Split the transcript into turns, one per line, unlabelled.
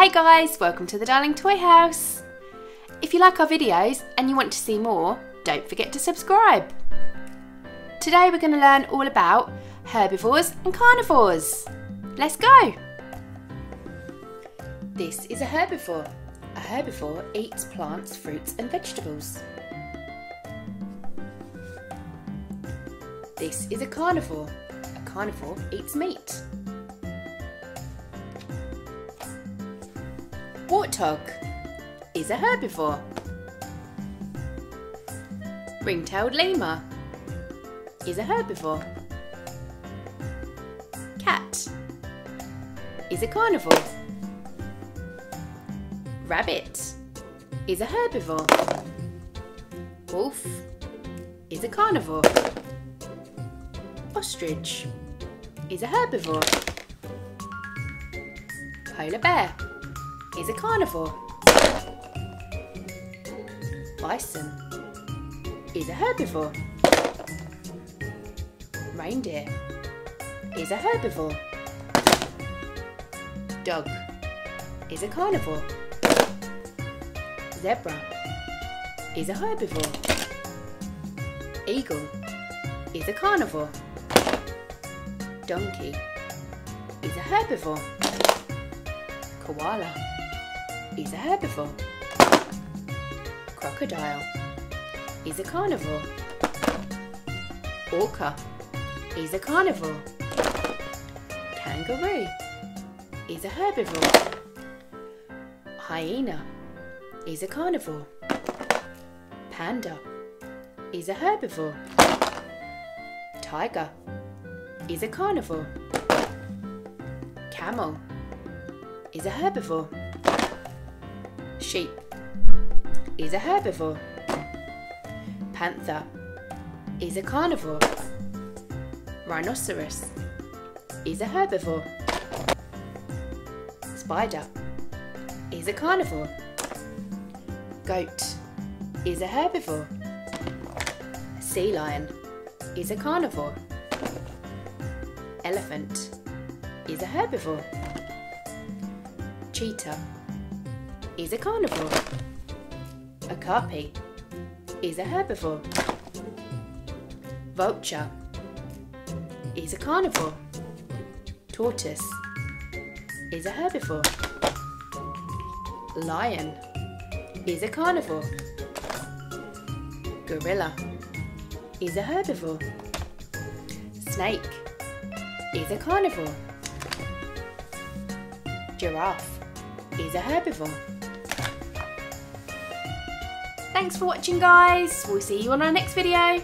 Hey guys, welcome to the Darling Toy House. If you like our videos and you want to see more, don't forget to subscribe. Today we're going to learn all about herbivores and carnivores. Let's go! This is a herbivore. A herbivore eats plants, fruits and vegetables. This is a carnivore. A carnivore eats meat. Warthog is a herbivore. Ring-tailed lemur is a herbivore. Cat is a carnivore. Rabbit is a herbivore. Wolf is a carnivore. Ostrich is a herbivore. Polar bear is a carnivore. Bison is a herbivore. Reindeer is a herbivore. Dog is a carnivore. Zebra is a herbivore. Eagle is a carnivore. Donkey is a herbivore. Koala is a herbivore. Crocodile is a carnivore. Orca is a carnivore. Kangaroo is a herbivore. Hyena is a carnivore. Panda is a herbivore. Tiger is a carnivore. Camel is a herbivore. Sheep is a herbivore. Panther is a carnivore. Rhinoceros is a herbivore. Spider is a carnivore. Goat is a herbivore. Sea lion is a carnivore. Elephant is a herbivore. Cheetah is a carnivore. A Okapi is a herbivore. Vulture is a carnivore. Tortoise is a herbivore. Lion is a carnivore. Gorilla is a herbivore. Snake is a carnivore. Giraffe is a herbivore. Thanks for watching guys. We'll see you on our next video.